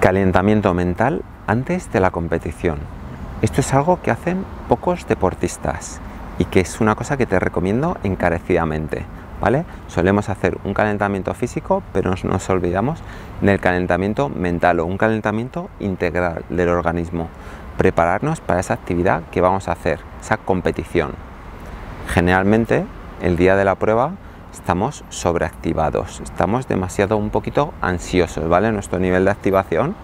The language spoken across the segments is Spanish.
Calentamiento mental antes de la competición. Esto es algo que hacen pocos deportistas y que es una cosa que te recomiendo encarecidamente. ¿Vale? Solemos hacer un calentamiento físico, pero nos olvidamos del calentamiento mental o un calentamiento integral del organismo. Prepararnos para esa actividad que vamos a hacer, esa competición. Generalmente, el día de la prueba, estamos sobreactivados, estamos demasiado un poquito ansiosos, ¿vale? Nuestro nivel de activación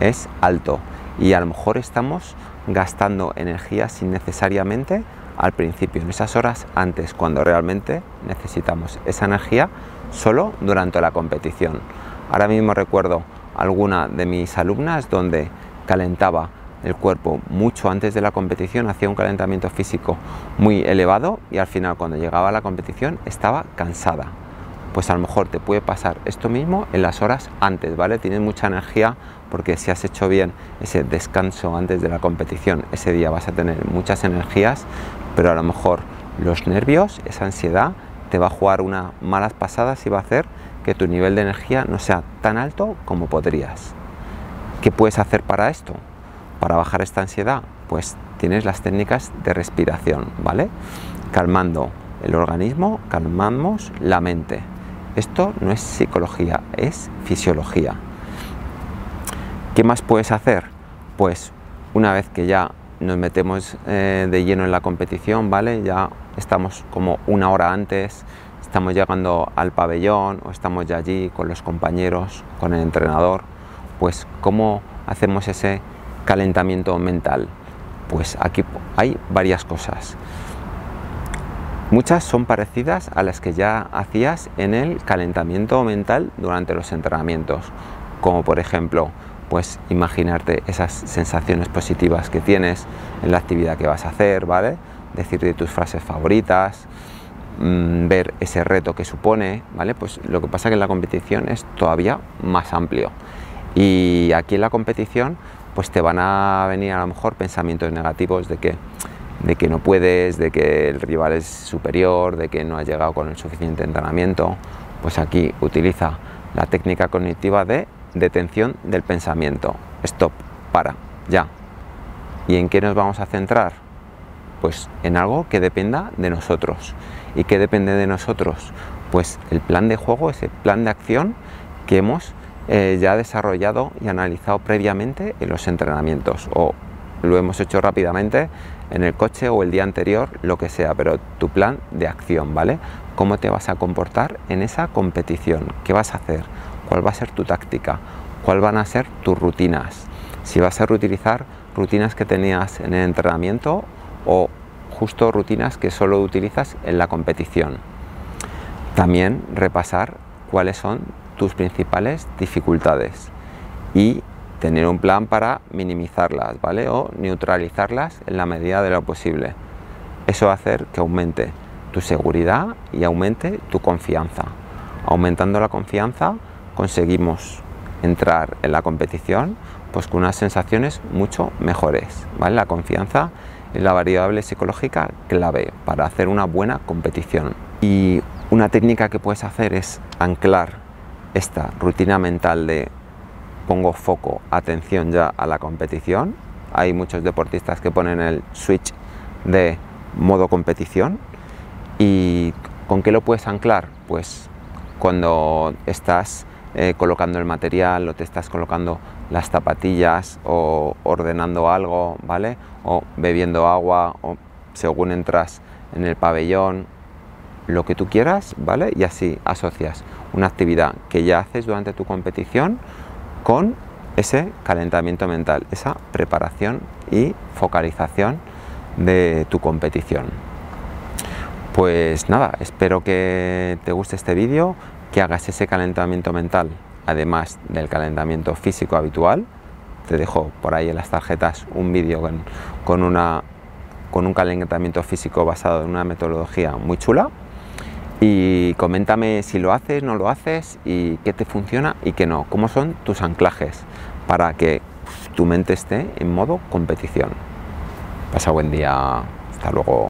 es alto y a lo mejor estamos gastando energía sin necesariamente al principio, en esas horas antes, cuando realmente necesitamos esa energía solo durante la competición. Ahora mismo recuerdo alguna de mis alumnas donde calentaba el cuerpo mucho antes de la competición, hacía un calentamiento físico muy elevado y al final cuando llegaba a la competición estaba cansada. Pues a lo mejor te puede pasar esto mismo en las horas antes, ¿vale? Tienes mucha energía porque si has hecho bien ese descanso antes de la competición, ese día vas a tener muchas energías, pero a lo mejor los nervios, esa ansiedad, te va a jugar unas malas pasadas y va a hacer que tu nivel de energía no sea tan alto como podrías. ¿Qué puedes hacer para esto? Para bajar esta ansiedad, pues tienes las técnicas de respiración, ¿vale? Calmando el organismo, calmamos la mente. Esto no es psicología, es fisiología. ¿Qué más puedes hacer? Pues una vez que ya nos metemos eh, de lleno en la competición, ¿vale? Ya estamos como una hora antes, estamos llegando al pabellón o estamos ya allí con los compañeros, con el entrenador, pues ¿cómo hacemos ese calentamiento mental? Pues aquí hay varias cosas. Muchas son parecidas a las que ya hacías en el calentamiento mental durante los entrenamientos, como por ejemplo, pues imaginarte esas sensaciones positivas que tienes en la actividad que vas a hacer, ¿vale? Decirte tus frases favoritas, mmm, ver ese reto que supone, ¿vale? Pues lo que pasa es que en la competición es todavía más amplio. Y aquí en la competición pues te van a venir a lo mejor pensamientos negativos de que, de que no puedes, de que el rival es superior, de que no has llegado con el suficiente entrenamiento. Pues aquí utiliza la técnica cognitiva de detención del pensamiento. Stop, para, ya. ¿Y en qué nos vamos a centrar? Pues en algo que dependa de nosotros. ¿Y qué depende de nosotros? Pues el plan de juego, ese plan de acción que hemos eh, ya desarrollado y analizado previamente en los entrenamientos o lo hemos hecho rápidamente en el coche o el día anterior, lo que sea, pero tu plan de acción, ¿vale? ¿Cómo te vas a comportar en esa competición? ¿Qué vas a hacer? ¿Cuál va a ser tu táctica? ¿Cuáles van a ser tus rutinas? Si vas a reutilizar rutinas que tenías en el entrenamiento o justo rutinas que solo utilizas en la competición. También repasar cuáles son tus principales dificultades y tener un plan para minimizarlas, ¿vale? O neutralizarlas en la medida de lo posible. Eso va a hacer que aumente tu seguridad y aumente tu confianza. Aumentando la confianza conseguimos entrar en la competición pues con unas sensaciones mucho mejores, ¿vale? La confianza es la variable psicológica clave para hacer una buena competición. Y una técnica que puedes hacer es anclar esta rutina mental de pongo foco, atención ya a la competición. Hay muchos deportistas que ponen el switch de modo competición. ¿Y con qué lo puedes anclar? Pues cuando estás eh, colocando el material o te estás colocando las zapatillas o ordenando algo, ¿vale? O bebiendo agua o según entras en el pabellón lo que tú quieras, ¿vale? Y así asocias una actividad que ya haces durante tu competición con ese calentamiento mental, esa preparación y focalización de tu competición. Pues nada, espero que te guste este vídeo, que hagas ese calentamiento mental, además del calentamiento físico habitual. Te dejo por ahí en las tarjetas un vídeo con, con, un calentamiento físico basado en una metodología muy chula y coméntame si lo haces, no lo haces y qué te funciona y qué no, cómo son tus anclajes para que tu mente esté en modo competición. Pasa buen día, hasta luego.